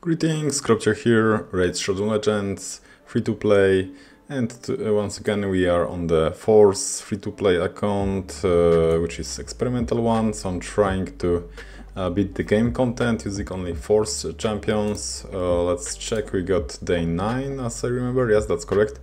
Greetings, Kropcio here, Raid Shadow Legends, free to play, and uh, once again we are on the fourth free to play account, uh, which is experimental one, so I'm trying to uh, beat the game content using only force champions. Uh, let's check, we got day 9 as I remember, yes that's correct.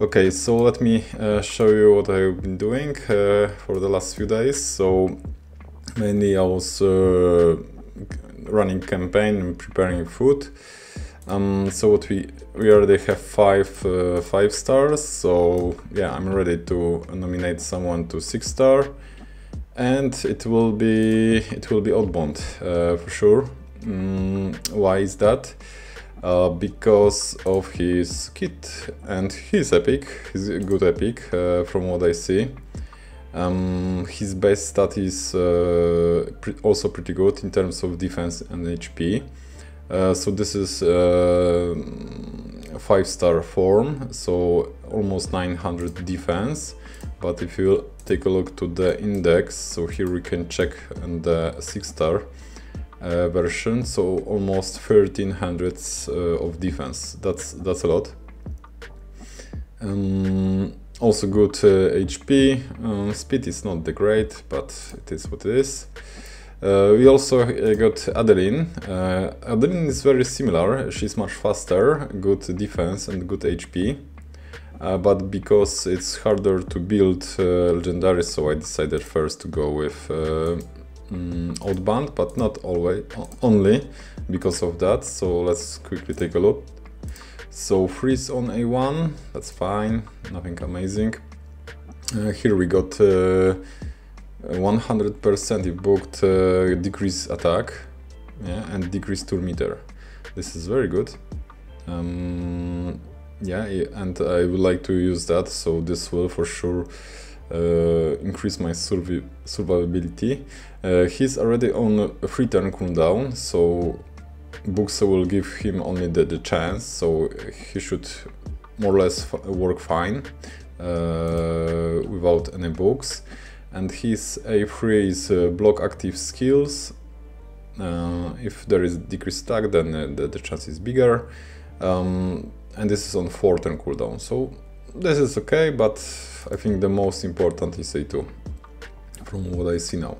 Okay, so let me uh, show you what I've been doing for the last few days. So mainly I was running campaign and preparing food. Um, so what we we already have five uh, five stars. So yeah, I'm ready to nominate someone to six star, and it will be it will be Oddbond uh, for sure. Mm, why is that? Uh, because of his kit and he's epic. He's a good epic uh, from what I see. Um, his base stat is uh, pre also pretty good in terms of defense and HP. Uh, so this is uh, 5 star form, so almost 900 defense. But if you take a look to the index, so here we can check in the 6 star uh, version, so almost 1300 uh, of defense. That's, that's a lot. Um, also good uh, HP, um, speed is not the great, but it is what it is. Uh, we also uh, got Adeline. Uh, Adeline is very similar, she's much faster, good defense and good HP. Uh, but because it's harder to build uh, legendary, so I decided first to go with uh, mm, Oddbond, but not always, only because of that. So let's quickly take a look. So freeze on A1, that's fine, nothing amazing. Uh, here we got 100% uh, booked uh, decrease attack yeah, and decrease turn meter. This is very good. Um, yeah, and I would like to use that, so this will for sure uh, increase my survi survivability. Uh, he's already on a free turn cooldown, so Books will give him only the, the chance, so he should more or less work fine uh, without any books. And his A3 is uh, block active skills. Uh, if there is decreased stack, then uh, the, the, chance is bigger. Um, and this is on 4 turn cooldown, so this is okay, but I think the most important is A2 from what I see now.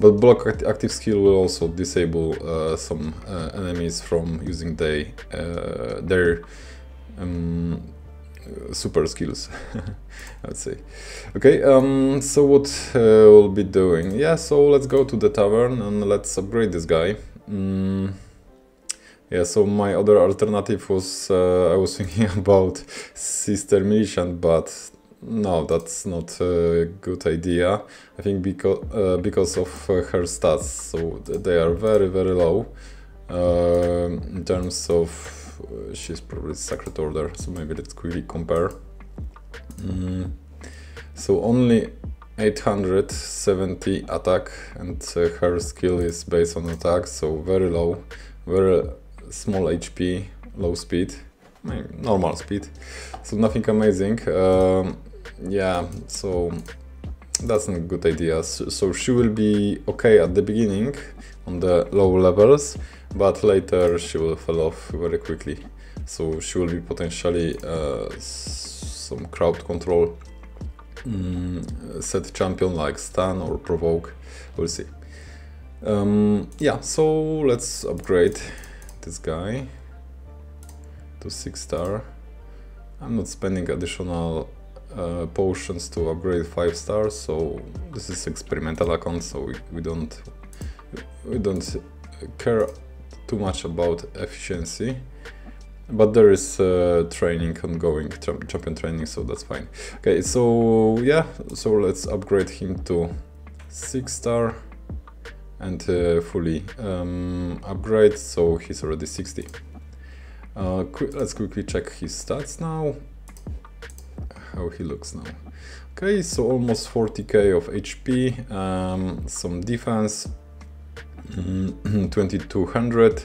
But block active skill will also disable uh, some uh, enemies from using they, uh, their um, super skills, I would say. Okay, um, so what uh, we'll be doing? Yeah, so let's go to the tavern and let's upgrade this guy. Mm. Yeah, so my other alternative was, uh, I was thinking about Sister Militant, but no, that's not a good idea. I think because uh, because of uh, her stats, so they are very very low uh, in terms of uh, she's probably Sacred Order. So maybe let's quickly compare. Mm. So only 870 attack, and uh, her skill is based on attack, so very low, very small HP, low speed, normal speed, so nothing amazing. Um, yeah, so that's not a good idea. So, she will be okay at the beginning on the low levels, but later she will fall off very quickly. So she will be potentially uh, some crowd control um, set champion like stun or provoke. We'll see. Um, yeah, so let's upgrade this guy to 6 star. I'm not spending additional uh, potions to upgrade 5 stars, so this is experimental account, so we, we don't we don't care too much about efficiency. But there is uh, training ongoing, champion training, so that's fine. Okay, so yeah, so let's upgrade him to 6 star and uh, fully um, upgrade, so he's already 60. Uh, qu let's quickly check his stats now how he looks now. Okay, so almost 40k of HP, um, some defense, 2200,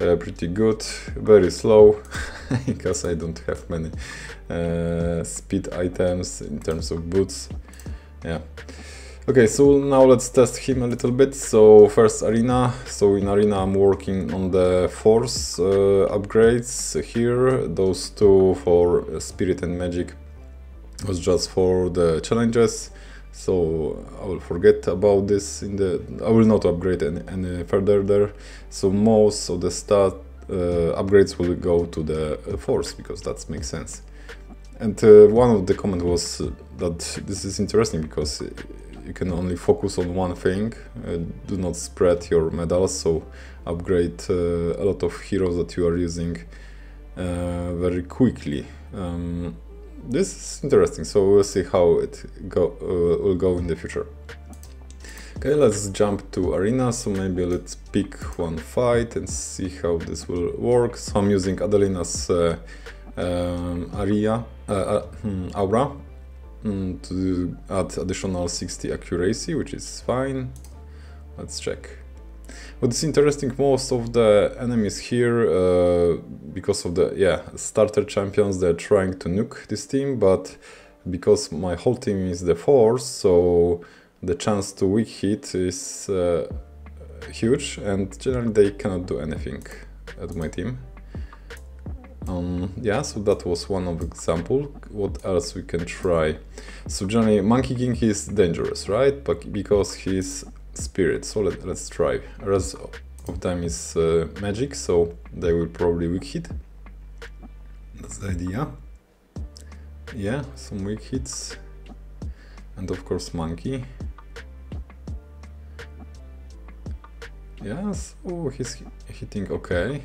uh, pretty good, very slow, because I don't have many uh, speed items in terms of boots. Yeah. Okay, so now let's test him a little bit. So first arena. So in arena I'm working on the force uh, upgrades here. Those two for spirit and magic was just for the challenges. So I will forget about this in the. I will not upgrade any, any further there. So most of the stat uh, upgrades will go to the uh, force because that makes sense. And uh, one of the comment was uh, that this is interesting because you can only focus on one thing, uh, do not spread your medals, so upgrade uh, a lot of heroes that you are using uh, very quickly. Um, this is interesting, so we'll see how it go, uh, will go in the future. Okay, let's jump to arena, so maybe let's pick one fight and see how this will work. So I'm using Adelina's uh, um, Aria, uh, hmm, Aura, mm, to add additional 60 accuracy, which is fine. Let's check. What's interesting, most of the enemies here, uh, because of the yeah starter champions, they're trying to nuke this team, but because my whole team is the force, so the chance to weak hit is uh, huge, and generally they cannot do anything at my team. Um, yeah, so that was one of example. What else we can try? So generally, Monkey King is dangerous, right? But because he's spirit, so let, us try. Rest of them is uh, magic, so they will probably weak hit. That's the idea. Yeah, some weak hits. And of course Monkey. Yeah, so he's hitting okay.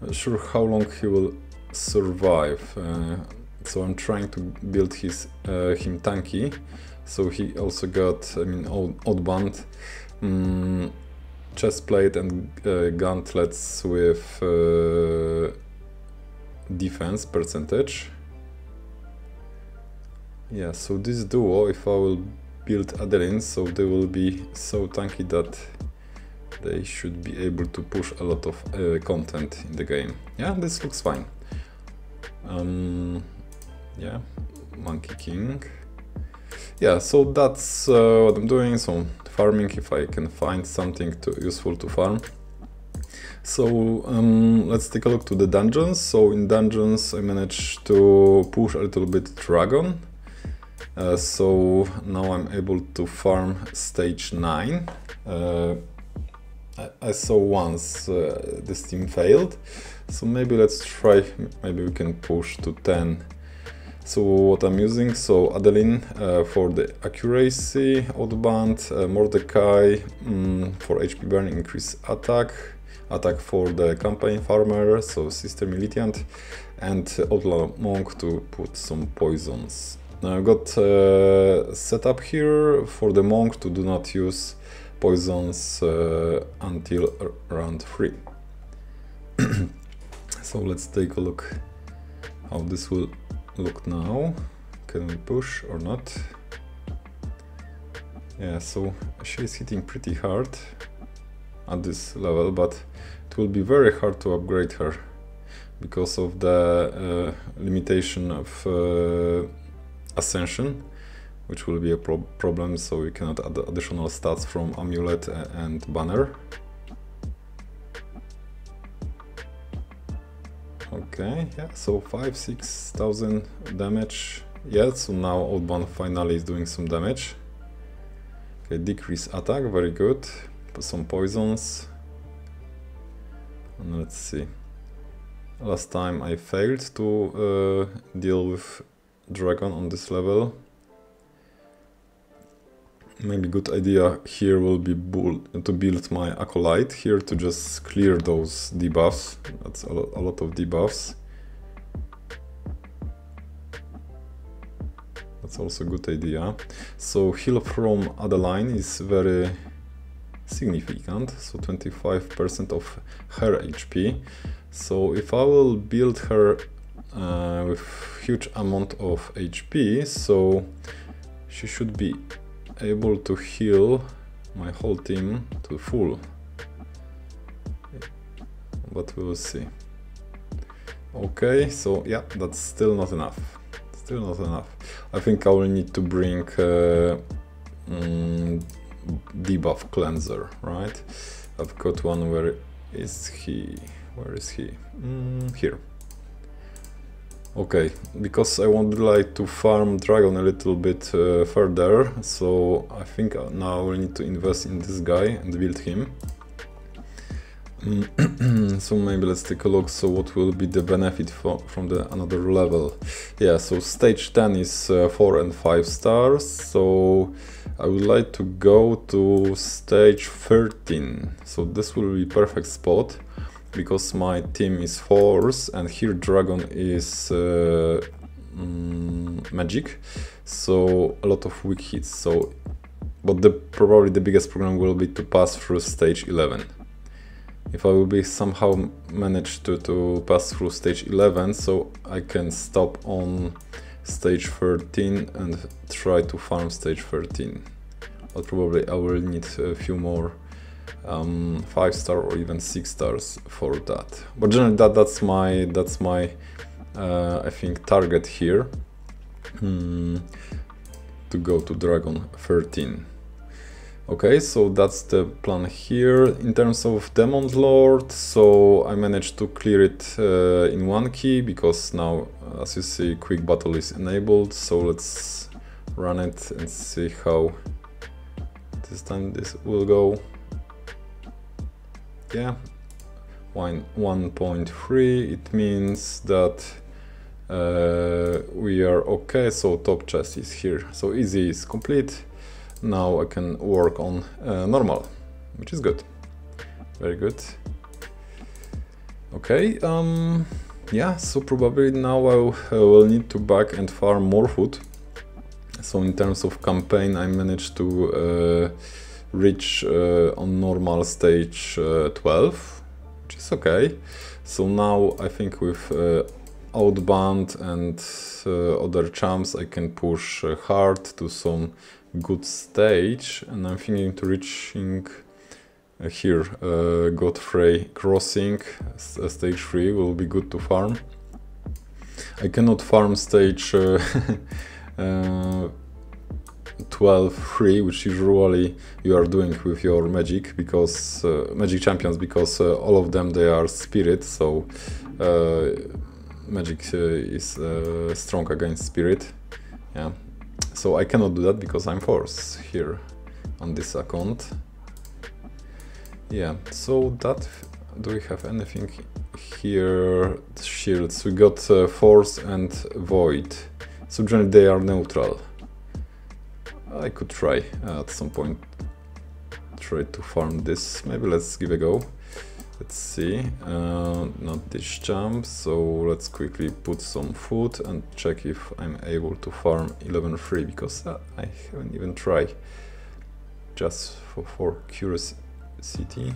Not sure how long he will survive. Uh, so I'm trying to build his uh, him tanky. So he also got, I mean, odd, odd band, um, chest plate and uh, gauntlets with uh, defense percentage. Yeah, so this duo, if I will build Adeline, so they will be so tanky that they should be able to push a lot of uh, content in the game. Yeah, this looks fine. Um, yeah, Monkey King. Yeah, so that's uh, what I'm doing. So farming, if I can find something to, useful to farm. So um, let's take a look to the dungeons. So in dungeons I managed to push a little bit dragon. Uh, so now I'm able to farm stage 9. Uh, I, I, saw once uh, this team failed. So maybe let's try, maybe we can push to 10. So what I'm using, so Adeline uh, for the accuracy, Oddband, uh, Mordecai um, for HP burn, increase attack, attack for the campaign farmer, so Sister Militant, and Outlaw Monk to put some poisons. Now I've got uh, setup here for the monk to do not use poisons uh, until round 3. So let's take a look how this will look now. Can we push or not? Yeah, so she's hitting pretty hard at this level, but it will be very hard to upgrade her because of the uh, limitation of uh, ascension, which will be a pro problem, so we cannot add additional stats from amulet and banner. Okay, yeah, so 5 6000 damage. Yeah, so now Old finally is doing some damage. Okay, decrease attack, very good. Put some poisons. And let's see. Last time I failed to uh, deal with dragon on this level maybe good idea here will be to build my acolyte here to just clear those debuffs. That's a, a lot of debuffs. That's also a good idea. So heal from Adeline is very significant so 25% of her HP so if I will build her uh, with huge amount of HP so she should be able to heal my whole team to full. But we will see. Okay, so yeah, that's still not enough. Still not enough. I think I will need to bring uh, mm, debuff cleanser, right? I've got one where is he? Where is he? Mm, here. Okay, because I would like to farm dragon a little bit uh, further, so I think now I will need to invest in this guy and build him. Mm, so maybe let's take a look, so what will be the benefit for, from the another level. Yeah, so stage 10 is uh, 4 and 5 stars, so I would like to go to stage 13, so this will be perfect spot because my team is force and here dragon is uh, mm, magic. So a lot of weak hits. So but the probably the biggest problem will be to pass through stage 11 if I will be somehow manage to, to pass through stage 11 so I can stop on stage 13 and try to farm stage 13 but probably I will need a few more um, five star or even six stars for that. But generally, that that's my that's my uh, I think target here hmm, to go to Dragon 13. Okay, so that's the plan here. In terms of Demon Lord, so I managed to clear it uh, in one key because now, as you see, quick battle is enabled. So let's run it and see how this time this will go yeah. 1.3 it means that uh, we are okay so top chest is here. So easy is complete. Now I can work on uh, normal which is good. Very good. Okay um yeah so probably now I will need to back and farm more food. So in terms of campaign I managed to uh, reach uh, on normal stage uh, 12, which is okay. So now I think with uh, Outbound and other champs I can push hard to some good stage. And I'm thinking to reaching uh, here uh, Godfrey crossing. Uh, stage 3 will be good to farm. I cannot farm stage 12 3 which usually you are doing with your magic because uh, magic champions because uh, all of them they are spirit so uh, magic uh, is uh, strong against spirit yeah. So I cannot do that because I'm force here on this account. Yeah so that do we have anything here? Shields we got uh, force and void. So generally they are neutral I could try uh, at some point try to farm this. Maybe let's give a go. Let's see, uh, not this jump, so let's quickly put some food and check if I'm able to farm 11-3 because uh, I haven't even tried just for, for curiosity.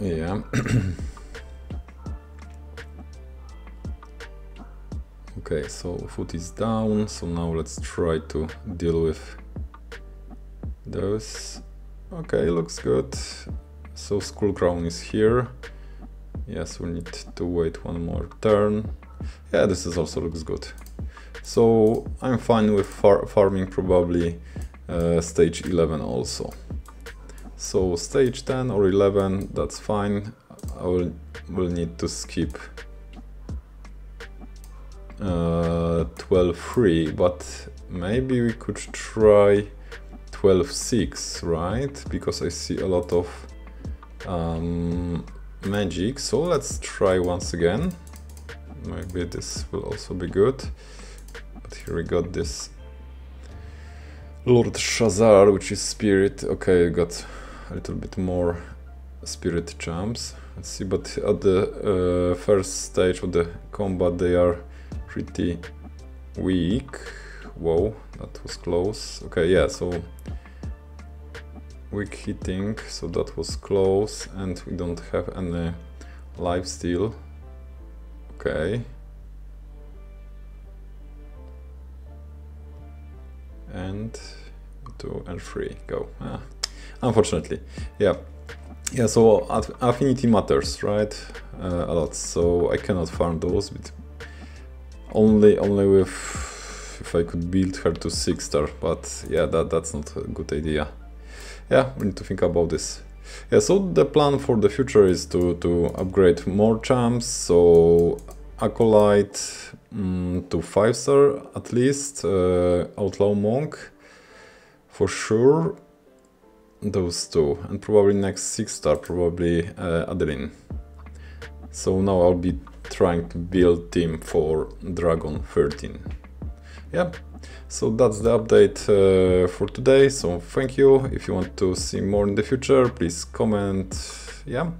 Yeah. Okay, so foot is down, so now let's try to deal with those. Okay, looks good. So Skull Crown is here. Yes, we need to wait one more turn. Yeah, this is also looks good. So I'm fine with far farming probably uh, stage 11 also. So stage 10 or 11, that's fine. I will, will need to skip uh, 12.3, but maybe we could try 12.6, right? Because I see a lot of um, magic, so let's try once again. Maybe this will also be good. But here we got this Lord Shazar, which is spirit. Okay, I got a little bit more spirit jumps. Let's see, but at the uh, first stage of the combat they are pretty weak. Whoa, that was close. Okay, yeah, so weak hitting, so that was close, and we don't have any life steal. Okay. And two and three, go. Ah, unfortunately, yeah. Yeah, so affinity matters, right? Uh, a lot, so I cannot farm those only only with if I could build her to 6 star, but yeah, that, that's not a good idea. Yeah, we need to think about this. Yeah, so the plan for the future is to, to upgrade more champs, so Acolyte mm, to 5 star at least, uh, Outlaw Monk for sure, those two, and probably next 6 star, probably uh, Adeline. So now I'll be trying to build team for Dragon 13. Yeah, so that's the update uh, for today. So thank you. If you want to see more in the future, please comment. Yeah,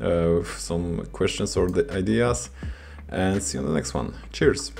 uh, some questions or the ideas, and see you on the next one. Cheers.